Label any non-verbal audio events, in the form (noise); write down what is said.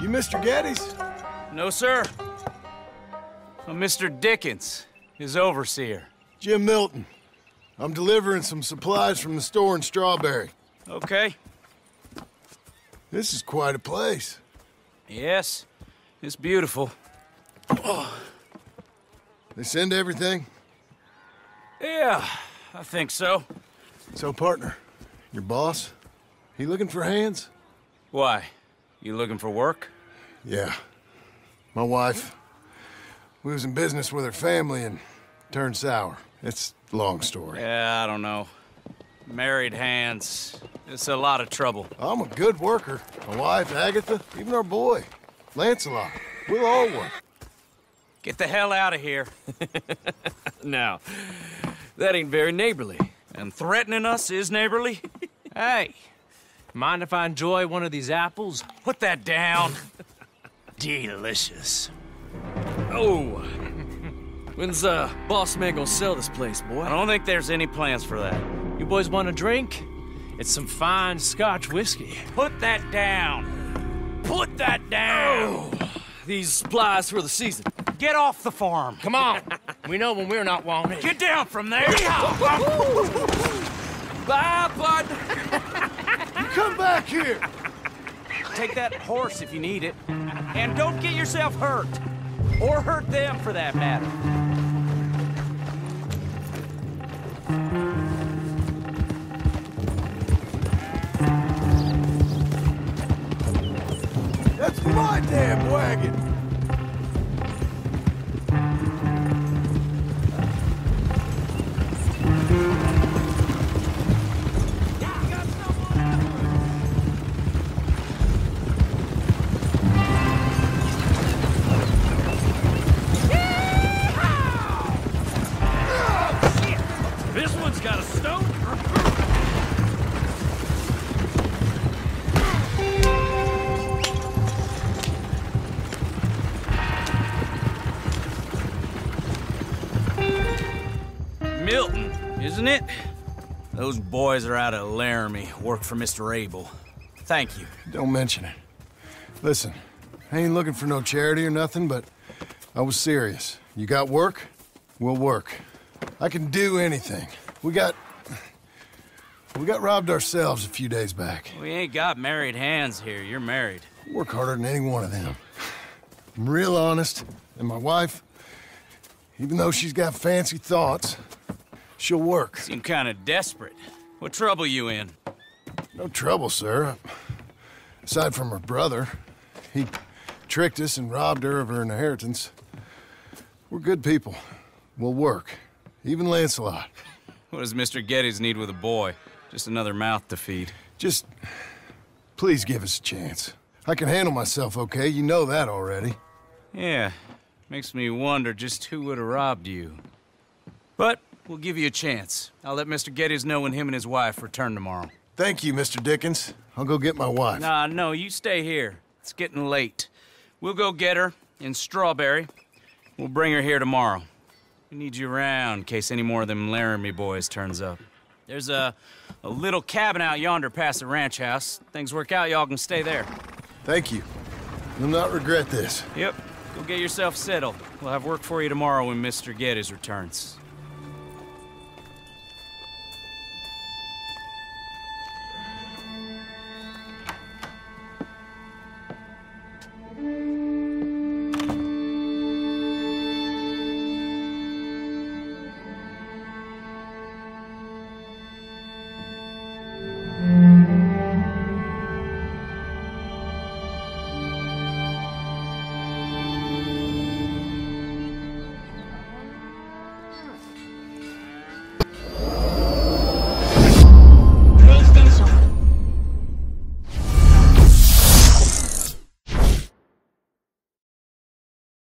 Mr. Geddes? No, sir. I'm Mr. Dickens, his overseer. Jim Milton. I'm delivering some supplies from the store in Strawberry. Okay. This is quite a place. Yes, it's beautiful. Oh. They send everything? Yeah, I think so. So, partner, your boss, he looking for hands? Why? You looking for work? Yeah. My wife, we was in business with her family and turned sour. It's a long story. Yeah, I don't know. Married hands. It's a lot of trouble. I'm a good worker. My wife, Agatha, even our boy, Lancelot. We'll all work. Get the hell out of here. (laughs) Now, that ain't very neighborly. And threatening us is neighborly? (laughs) hey, Mind if I enjoy one of these apples? put that down. (laughs) Delicious. Oh. When's uh boss man gonna sell this place, boy? I don't think there's any plans for that. You boys want a drink? It's some fine Scotch whiskey. Put that down. Put that down. These supplies for the season. Get off the farm. Come on. (laughs) we know when we're not wanted. Get down from there. (laughs) Bye, bud. Come back here! Take that horse if you need it. And don't get yourself hurt. Or hurt them for that matter. That's my damn wagon! Milton, isn't it? Those boys are out of Laramie, work for Mr. Abel. Thank you. Don't mention it. Listen, I ain't looking for no charity or nothing, but I was serious. You got work? We'll work. I can do anything. We got... We got robbed ourselves a few days back. We ain't got married hands here. You're married. Work harder than any one of them. I'm real honest, and my wife, even though she's got fancy thoughts, she'll work. Seem kind of desperate. What trouble you in? No trouble, sir. Aside from her brother, he tricked us and robbed her of her inheritance. We're good people. We'll work. Even Lancelot. What does Mr. Geddes need with a boy? Just another mouth to feed. Just please give us a chance. I can handle myself okay. You know that already. Yeah, makes me wonder just who would have robbed you. But we'll give you a chance. I'll let Mr. Geddes know when him and his wife return tomorrow. Thank you, Mr. Dickens. I'll go get my wife. Nah, no, you stay here. It's getting late. We'll go get her in Strawberry. We'll bring her here tomorrow. We need you around in case any more of them Laramie boys turns up. There's a, a little cabin out yonder past the ranch house. Things work out, y'all can stay there. Thank you. You'll not regret this. Yep. Go get yourself settled. We'll have work for you tomorrow when Mr. Geddes returns.